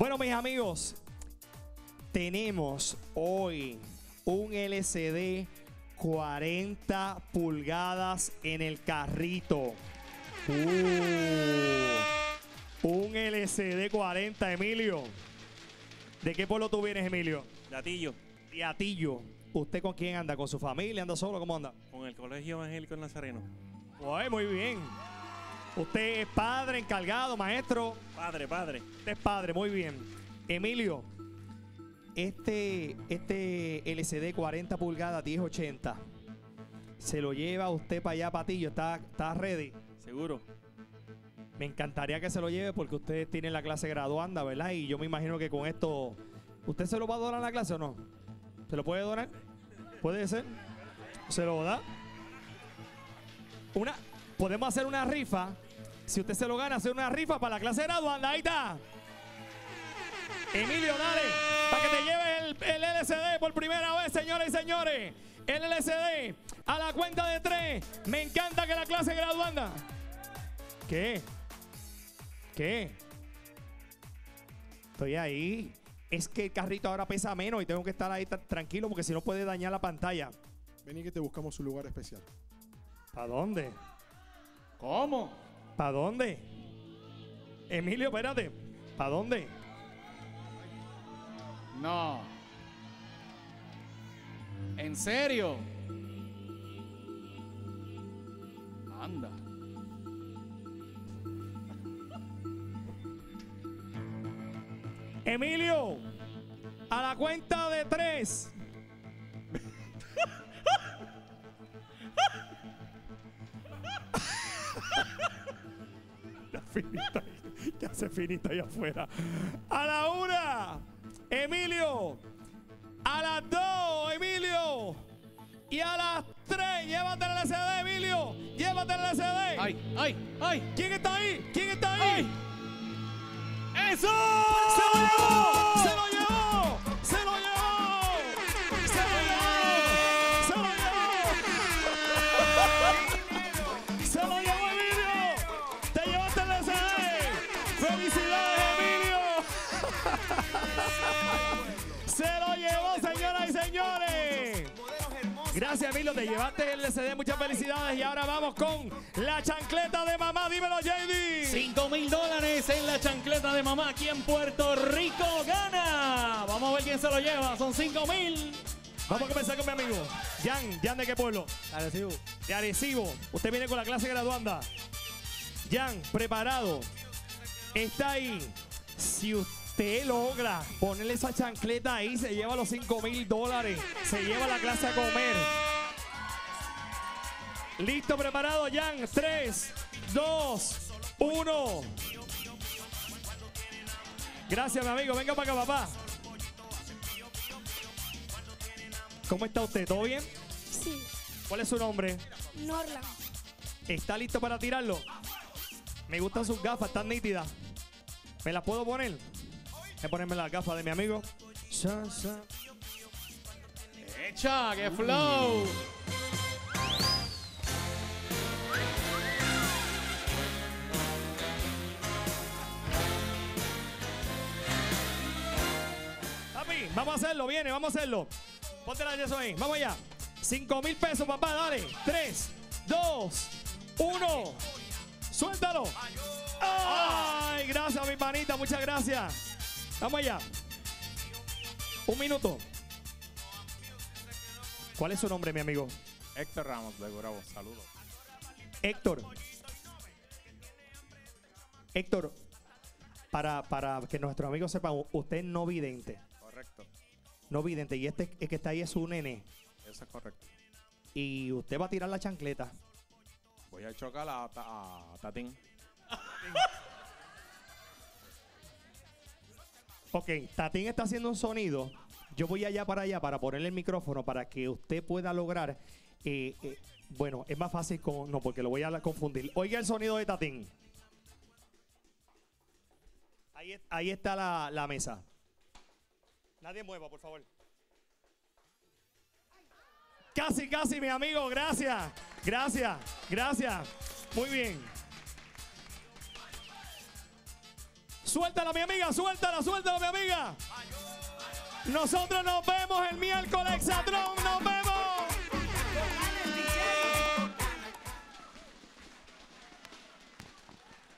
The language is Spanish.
Bueno, mis amigos, tenemos hoy un LCD 40 pulgadas en el carrito. Uh, un LCD 40, Emilio. ¿De qué pueblo tú vienes, Emilio? Gatillo, De Atillo. ¿Usted con quién anda? ¿Con su familia? ¿Anda solo? ¿Cómo anda? con el Colegio Evangélico Nazareno. Uy, muy bien. Usted es padre, encargado, maestro. Padre, padre. Usted es padre, muy bien. Emilio, este, este LCD 40 pulgadas 1080, ¿se lo lleva usted para allá, Patillo? ¿Está, está ready? Seguro. Me encantaría que se lo lleve porque usted tiene la clase graduanda, ¿verdad? Y yo me imagino que con esto, ¿usted se lo va a donar a la clase o no? ¿Se lo puede donar? ¿Puede ser? ¿Se lo da? Una, podemos hacer una rifa. Si usted se lo gana, hacer una rifa para la clase graduanda. Ahí está. Emilio, dale. Para que te lleves el, el LCD por primera vez, señores y señores. El LCD a la cuenta de tres. Me encanta que la clase graduanda. ¿Qué? ¿Qué? Estoy ahí. Es que el carrito ahora pesa menos y tengo que estar ahí tranquilo porque si no puede dañar la pantalla. Vení que te buscamos un lugar especial. ¿Para dónde? ¿Cómo? ¿Para dónde? Emilio, espérate. ¿Para dónde? No. ¿En serio? Anda. Emilio, a la cuenta de tres. Finita, ya hace finita allá afuera. A la una, Emilio. A las dos, Emilio. Y a las tres, llévate el LCD, Emilio. Llévate el LCD. ¡Ay, ay, ay! ¿Quién está ahí? ¿Quién está ahí? ¡Ay! ¡Eso! ¡Se lo llevó! Gracias Emilio, te llevaste el LCD, muchas felicidades y ahora vamos con la chancleta de mamá, dímelo JD. 5 mil dólares en la chancleta de mamá aquí en Puerto Rico. ¡Gana! Vamos a ver quién se lo lleva. Son 5 mil. Vamos a comenzar con mi amigo. Jan, Jan de qué pueblo? Arecibo. de Arecibo. Usted viene con la clase graduanda. Jan, preparado. Está ahí. Si usted logra ponerle esa chancleta ahí, se lleva los 5 mil dólares. Se lleva la clase a comer. Listo, preparado, Jan. 3, 2, 1. Gracias, mi amigo. Venga para acá, papá. ¿Cómo está usted? ¿Todo bien? Sí, ¿Cuál es su nombre? Norland. ¿Está listo para tirarlo? Me gustan sus gafas, están nítidas. ¿Me las puedo poner? Voy a ponerme las gafas de mi amigo. Sa, sa. ¡Echa! ¡Qué flow! Papi, vamos a hacerlo, viene, vamos a hacerlo. Ponte la yeso ahí, vamos allá. 5 mil pesos, papá, dale. 3, 2, 1. Suéltalo. Ay, gracias, mi panita, muchas gracias. Vamos allá. Un minuto. ¿Cuál es su nombre, mi amigo? Héctor Ramos de Gurabo, saludos. Héctor. Héctor, para, para que nuestros amigos sepan, usted es no vidente. Correcto, No vidente. Y este el que está ahí es su nene. eso es correcto. Y usted va a tirar la chancleta. Voy a chocar a, Ta- a Tatín. Ok, Tatín está haciendo un sonido. Yo voy allá para allá para ponerle el micrófono para que usted pueda lograr. eh, eh, bueno, es más fácil con. No, porque lo voy a confundir. Oiga el sonido de Tatín. Ahí, ahí está la, la mesa. Nadie mueva, por favor. Casi, casi, mi amigo. Gracias. Gracias. Gracias. Muy bien. Suéltala, mi amiga, suéltala, suéltala, mi amiga. Nosotros nos vemos el miércoles,